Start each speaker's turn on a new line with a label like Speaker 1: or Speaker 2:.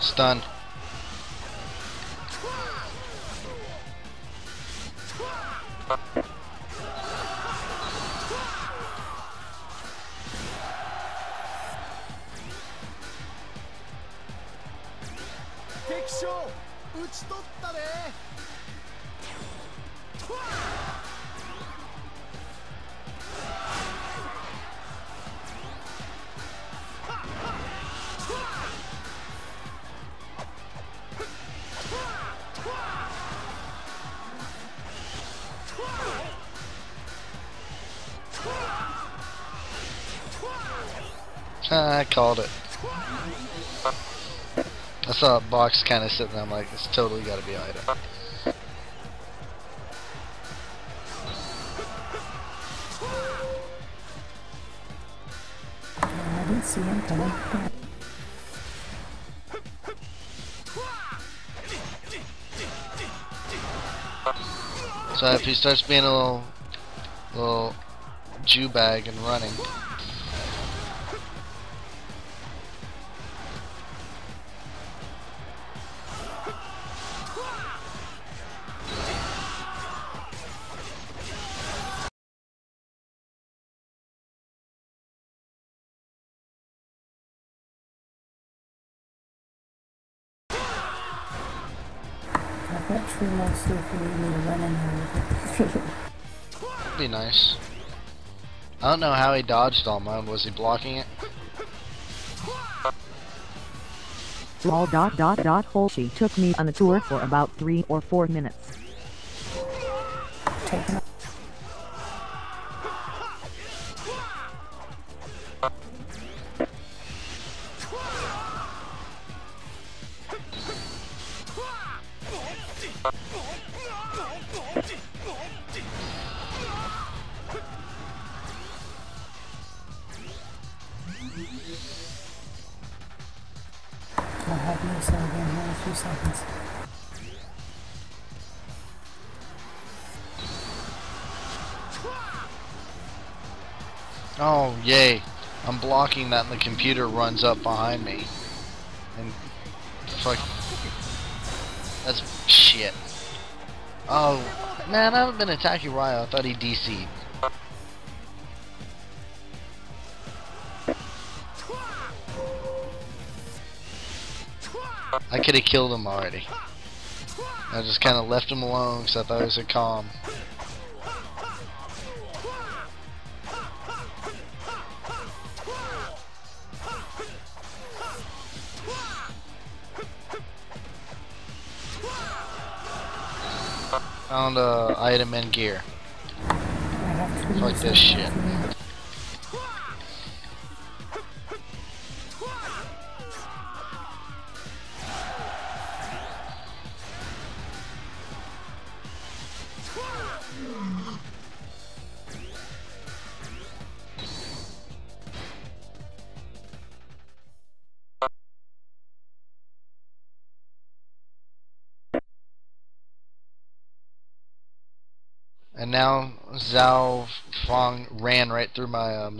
Speaker 1: Stun. I called it. I saw a box kind of sitting there. I'm like, it's totally got to be item.
Speaker 2: I didn't see him coming.
Speaker 1: So if he starts being a little, little Jew bag and running,
Speaker 2: I bet True mostly if you need to run in there with it.
Speaker 1: be nice. I don't know how he dodged all mine. Was he blocking it?
Speaker 3: Lol dot dot dot Holshi took me on a tour for about three or four minutes.
Speaker 2: Taking
Speaker 1: Oh, yay. I'm blocking that and the computer runs up behind me. And fuck. That's shit. Oh, man, I haven't been attacking Ryo. I thought he DC'd. I could have killed him already. I just kind of left him alone because I thought he was a calm. Found a item and gear.
Speaker 2: I have True
Speaker 1: Fuck this shit. And now Zhao Fong ran right through my uh.